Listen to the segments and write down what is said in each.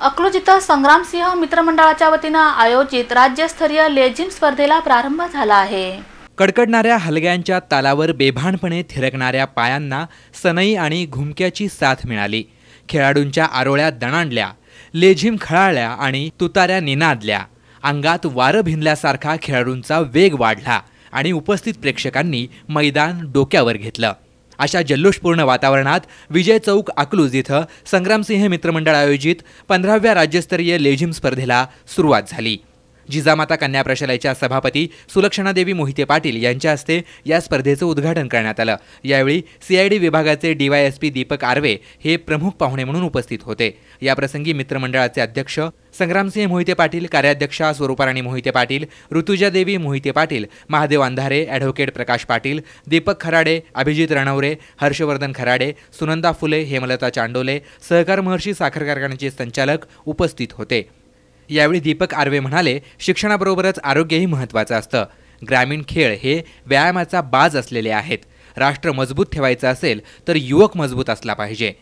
अकलूज इथं संग्रामसिंह मित्रमंडळाच्या वतीनं आयोजित राज्यस्तरीय लेझिम स्पर्धेला प्रारंभ झाला आहे. कडकडणाऱ्या हलग्यांच्या तालावर बेभानपणे थिरकणाऱ्या पायांना सनई आणि घुमक्याची साथ मिळाली. खेळाडूंच्या आरोळ्या दणाणल्या लेझिम खळाळल्या आणि तुताऱ्या निनादल्या. अंगात वारं भिनल्यासारखा खेळाडूंचा वेग वाढला आणि उपस्थित प्रेक्षकांनी मैदान डोक्यावर घेतलं. अशा जल्लोषपूर्ण वातावरणात विजय चौक अकलूज इथं संग्रामसिंह मित्रमंडळ आयोजित पंधराव्या राज्यस्तरीय लेझिम स्पर्धेला सुरुवात झाली. जिजामाता कन्या प्रशालेच्या सभापती सुलक्षणादेवी मोहिते पाटील यांच्या हस्ते या स्पर्धेचं उद्घाटन करण्यात आलं. यावेळी सीआयडी विभागाचे डीवायएसपी दीपक आर्वे हे प्रमुख पाहुणे म्हणून उपस्थित होते. याप्रसंगी मित्रमंडळाचे अध्यक्ष संग्रामसिंह मोहिते पाटील कार्याध्यक्षा स्वरूपाराणी मोहिते पाटील ऋतुजा देवी मोहिते पाटील महादेव अंधारे ॲडव्होकेट प्रकाश पाटील दीपक खराडे अभिजित रणवरे हर्षवर्धन खराडे सुनंदा फुले हेमलता चांडोले सहकार महर्षी साखर कारखान्याचे संचालक उपस्थित होते. यावेळी दीपक आर्वे म्हणाले शिक्षणाबरोबरच आरोग्यही महत्त्वाचं असतं. ग्रामीण खेळ हे व्यायामाचा बाज असलेले आहेत. राष्ट्र मजबूत ठेवायचं असेल तर युवक मजबूत असला पाहिजे.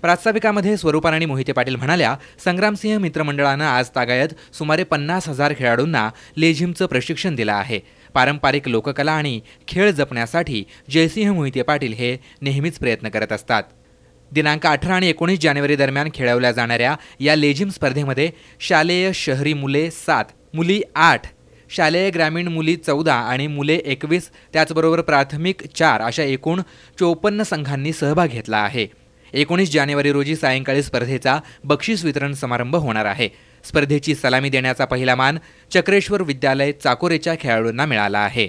प्रास्ताविकामध्ये स्वरूपाराणी मोहिते पाटील म्हणाल्या संग्रामसिंह मित्रमंडळानं आज तागायत सुमारे पन्नास हजार खेळाडूंना लेझिमचं प्रशिक्षण दिलं आहे. पारंपरिक लोककला आणि खेळ जपण्यासाठी जयसिंह मोहिते पाटील हे नेहमीच प्रयत्न करत असतात. दिनांक अठरा आणि एकोणीस जानेवारी दरम्यान खेळवल्या जाणाऱ्या या लेझिम स्पर्धेमध्ये शालेय शहरी मुले सात मुली आठ शालेय ग्रामीण मुली चौदा आणि मुले एकवीस त्याचबरोबर प्राथमिक चार अशा एकूण चोपन्न संघांनी सहभाग घेतला आहे. एकोणीस जानेवारी रोजी सायंकाळी स्पर्धेचा बक्षीस वितरण समारंभ होणार आहे. स्पर्धेची सलामी देण्याचा पहिला मान चक्रेश्वर विद्यालय चाकोरेच्या खेळाडूंना मिळाला आहे.